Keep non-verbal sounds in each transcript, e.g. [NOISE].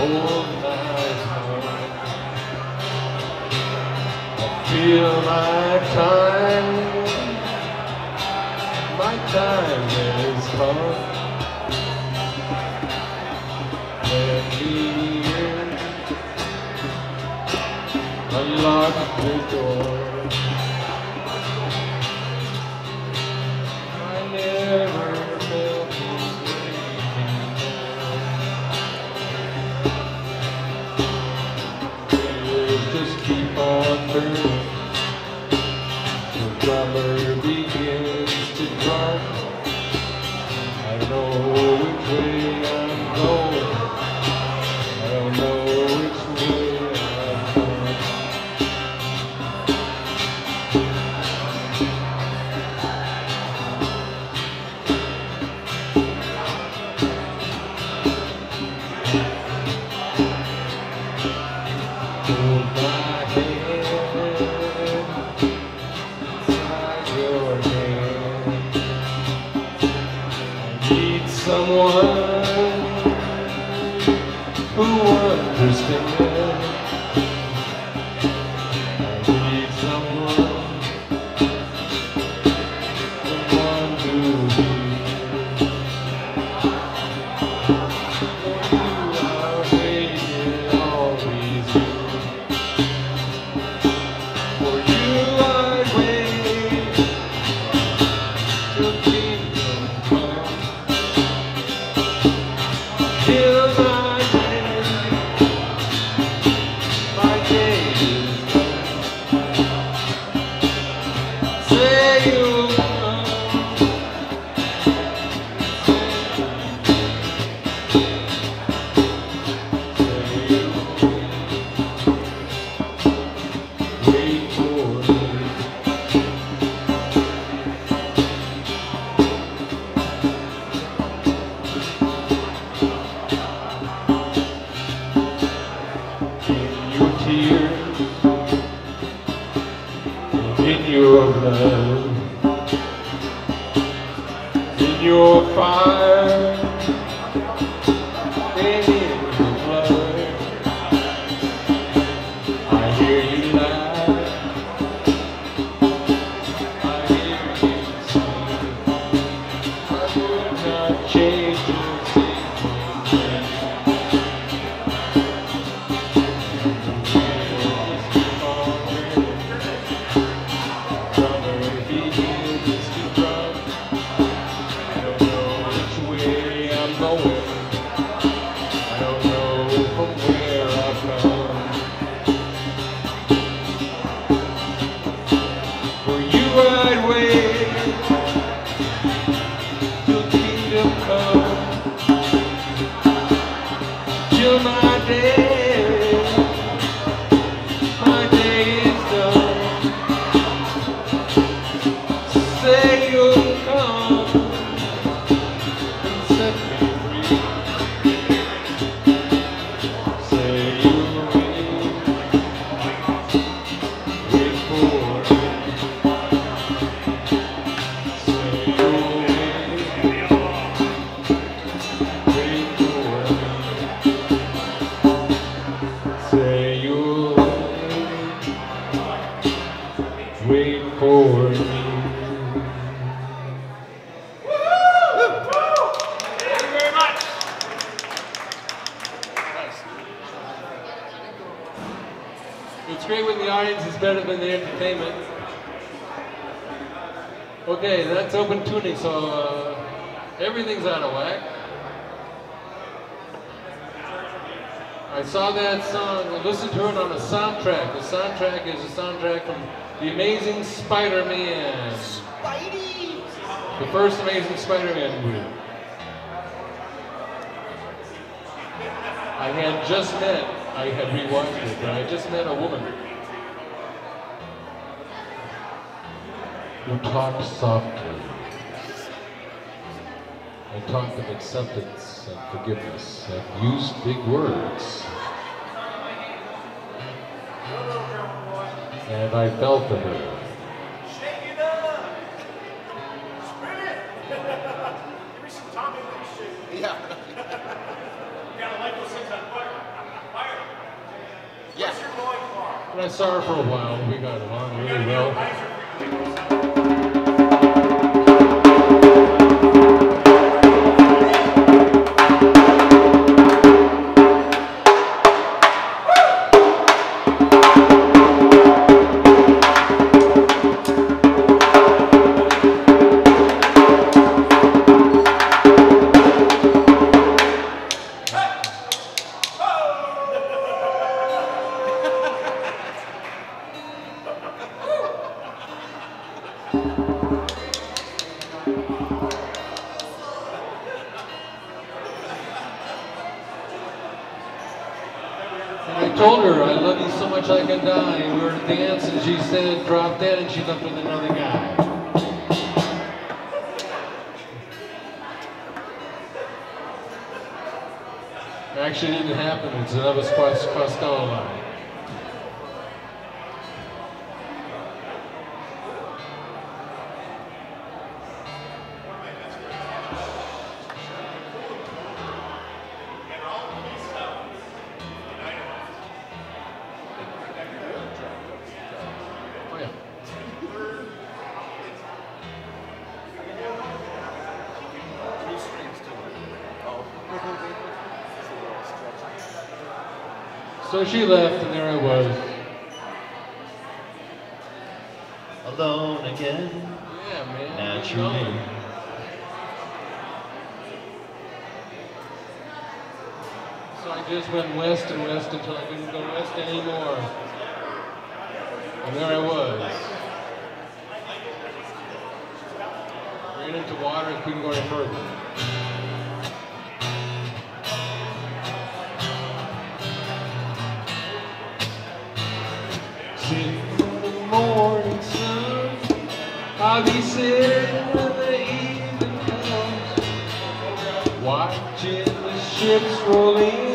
hold my heart. I feel my time, my time is come. Let me in, unlock the door. Who understands. I need someone, someone who hears. You are. For you I wait Say you'll wait, for me. You. It's great when the audience is better than the entertainment. Okay, that's open tuning, so uh, everything's out of whack. I saw that song, I listened to it on a soundtrack. The soundtrack is a soundtrack from The Amazing Spider-Man. Spidey! The first Amazing Spider-Man movie. I had just met, I had rewatched it, and I just met a woman who talked softly and talked of acceptance and forgiveness and used big words. And I fell for her. [LAUGHS] Yeah. [LAUGHS] But I saw her for a while. We got along really well. dropped dead and she left with another guy. Actually, it didn't happen. It's another Costello line. So she left, and there I was. Alone again. Yeah, man. Naturally. So I just went west and west until I didn't go west anymore. And there I was. Ran into water and couldn't go any further. be sitting in the evening watching the ships rolling.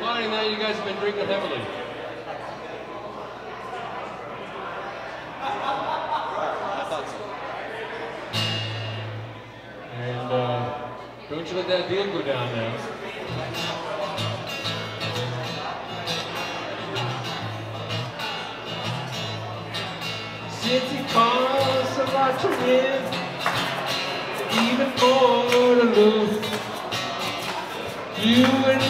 Barring that, you guys have been drinking heavily. And uh, don't you let that deal go down now. City costs a lot to win, even more to lose. You and